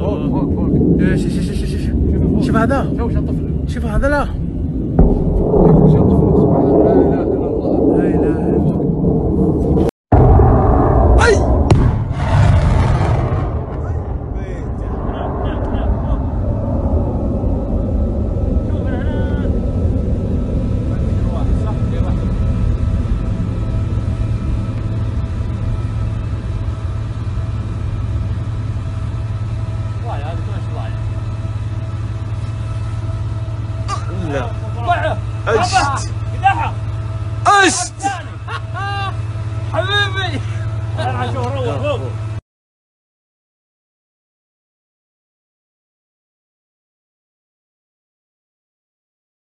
فوق فوق شوف إيه، شوف شوف هذا شوف هذا لا. ولا اشت اشت حبيبي.